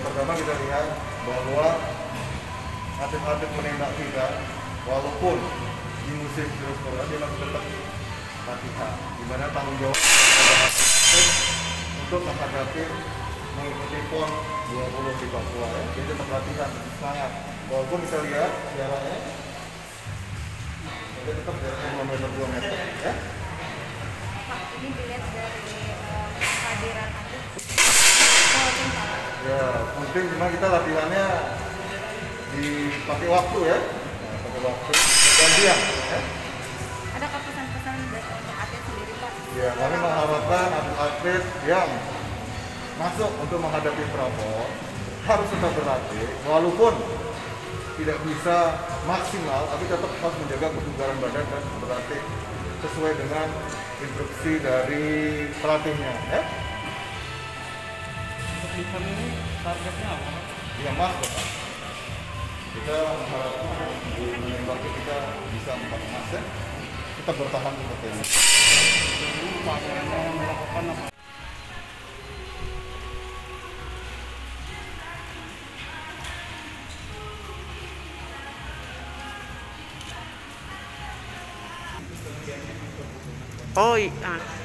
pertama kita lihat bahwa atlet-atlet menembak kita walaupun di musim virus corona dia masih tetap latihan di mana tanggung jawab untuk menghadapi mengikuti PON 20 di Papua ya. Jadi tetap latihan semangat. Walaupun kita lihat jaraknya jadi tetap jaraknya 2 meter 2 meter ya. Pak, ini dilihat dari eh, kehadiran atlet. Penting cuma kita latihannya dipakai waktu ya. Nah, pakai waktu gantian ya. Adakah pesan-pesan dari untuk atlet sendiri Pak? Ya, kami mengharapkan atlet-atlet yang masuk untuk menghadapi prapon harus tetap berlatih walaupun tidak bisa maksimal tapi tetap harus menjaga kebugaran badan dan berlatih sesuai dengan instruksi dari pelatihnya ya. Event ini targetnya apa? Pak? Ya mas, Bapak. kita mengharapkan di menembaknya kita bisa empat emas ya. Kita bertahan seperti ini. Dulu Pak mau melakukan apa? Oh, i- ah.